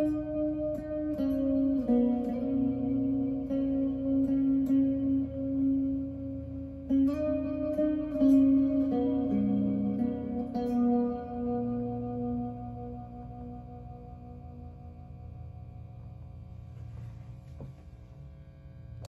Música